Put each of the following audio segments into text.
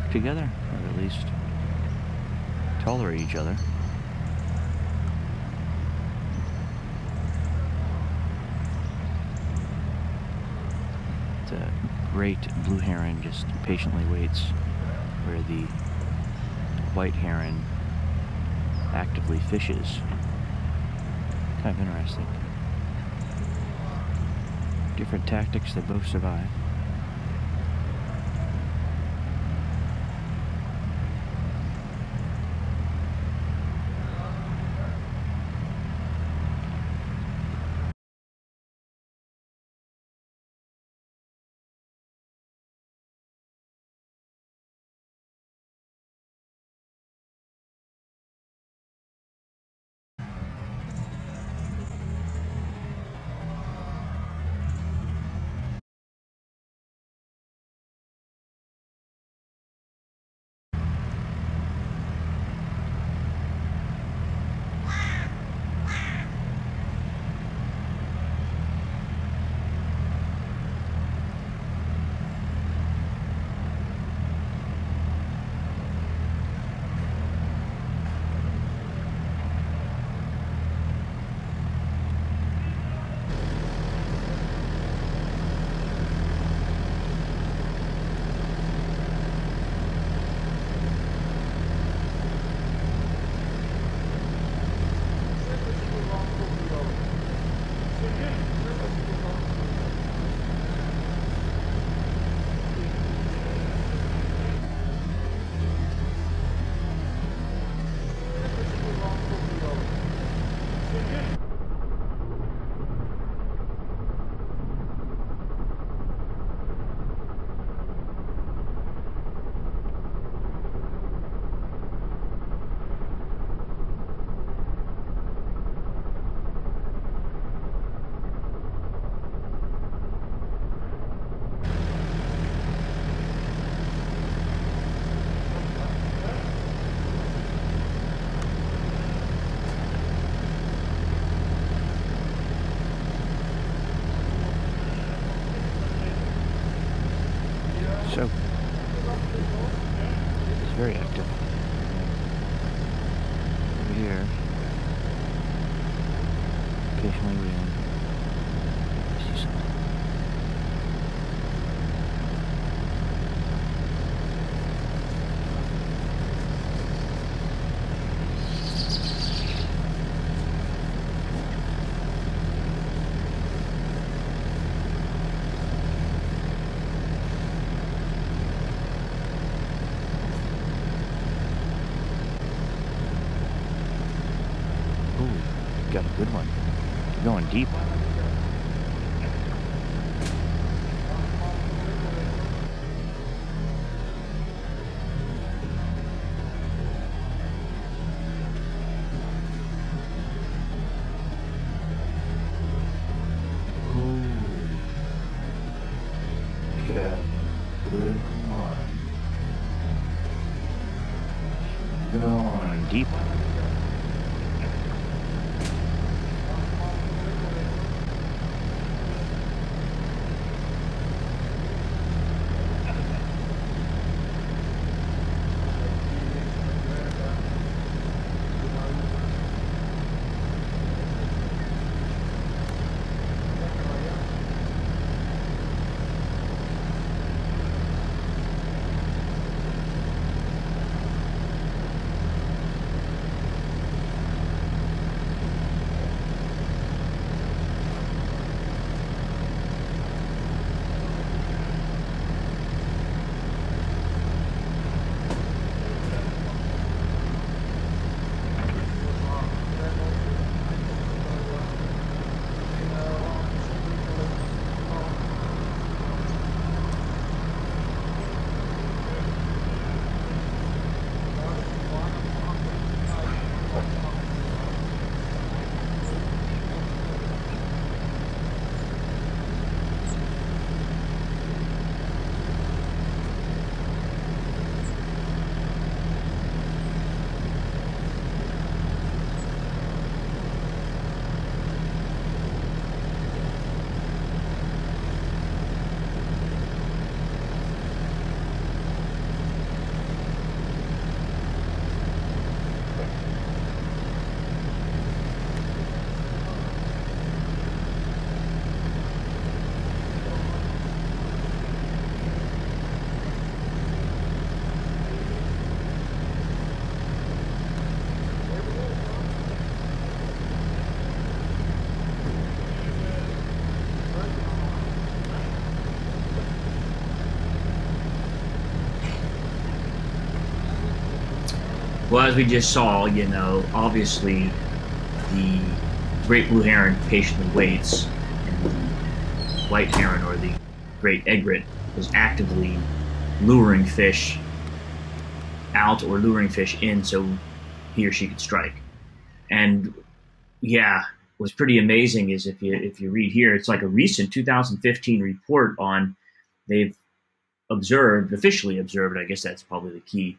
work together, or at least tolerate each other. The great blue heron just patiently waits where the white heron actively fishes. Kind of interesting. Different tactics, they both survive. good one. You're going deep. Well, as we just saw, you know, obviously the great blue heron patiently waits, and the white heron or the great egret is actively luring fish out or luring fish in so he or she could strike. And yeah, what's pretty amazing is if you if you read here, it's like a recent 2015 report on they've observed officially observed. I guess that's probably the key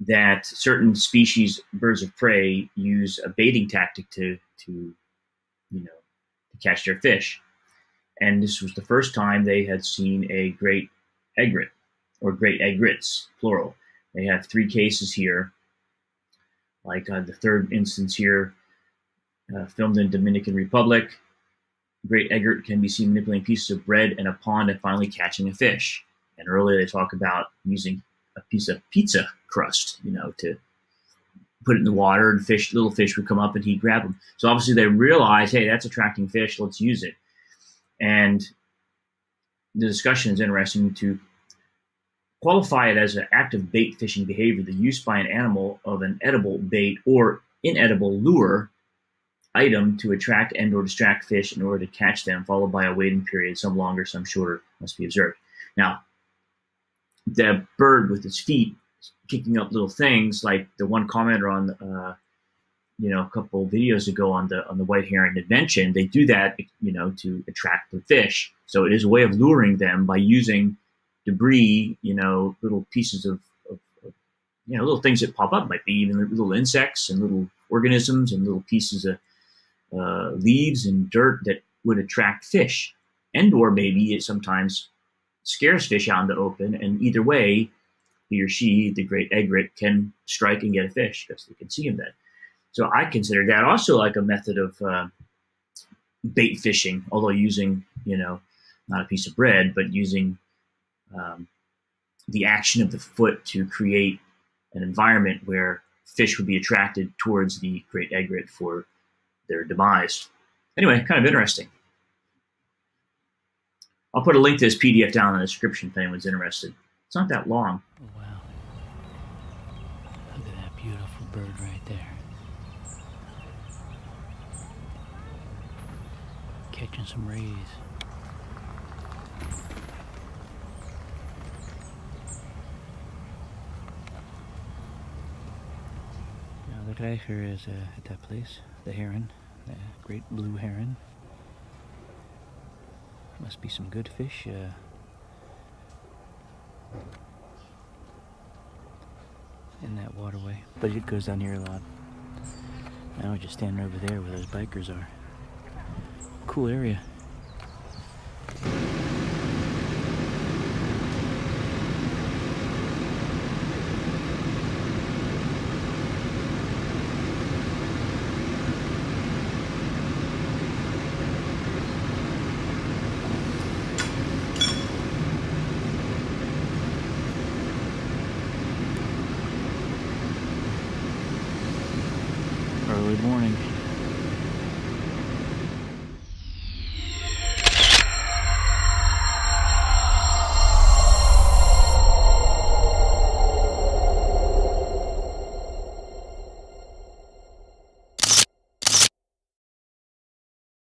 that certain species birds of prey use a baiting tactic to to you know to catch their fish. And this was the first time they had seen a great egret or great egrets plural. They have three cases here. Like uh, the third instance here uh, filmed in dominican republic. Great egret can be seen manipulating pieces of bread in a pond and finally catching a fish. And earlier they talk about using a piece of pizza crust, you know, to put it in the water and fish, little fish would come up and he'd grab them. So obviously they realize, hey, that's attracting fish, let's use it. And the discussion is interesting to qualify it as an active bait fishing behavior, the use by an animal of an edible bait or inedible lure item to attract and or distract fish in order to catch them, followed by a waiting period, some longer, some shorter, must be observed. Now, the bird with its feet kicking up little things like the one commenter on uh, you know a couple videos ago on the on the white heron invention they do that you know to attract the fish. So it is a way of luring them by using debris you know little pieces of, of, of you know little things that pop up. Might be even little insects and little organisms and little pieces of uh, leaves and dirt that would attract fish. And or maybe it sometimes scares fish out in the open, and either way, he or she, the great egret, can strike and get a fish because they can see him then. So I consider that also like a method of uh, bait fishing, although using, you know, not a piece of bread, but using um, the action of the foot to create an environment where fish would be attracted towards the great egret for their demise. Anyway, kind of interesting. I'll put a link to this PDF down in the description if anyone's interested. It's not that long. Oh, wow. Look at that beautiful bird right there. Catching some rays. Now look at here is uh, at that place, the heron, the great blue heron. Must be some good fish. Uh, in that waterway. But it goes down here a lot. Now we're just standing over there where those bikers are. Cool area. Early morning.